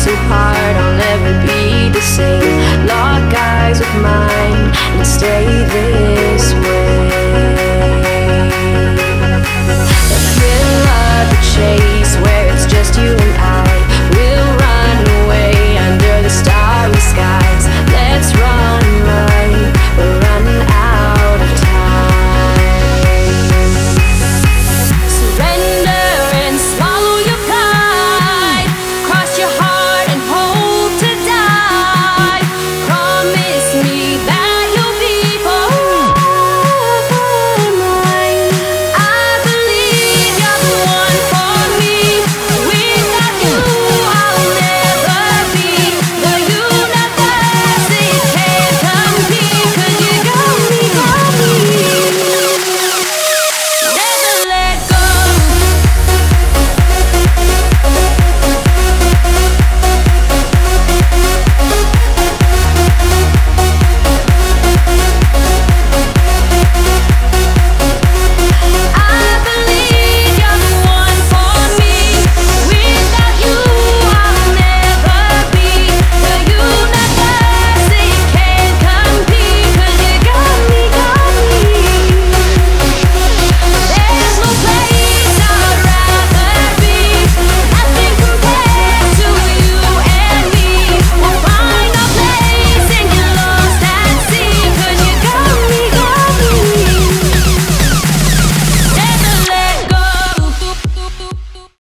so hard, I'll never be the same. Lock eyes with mine and stay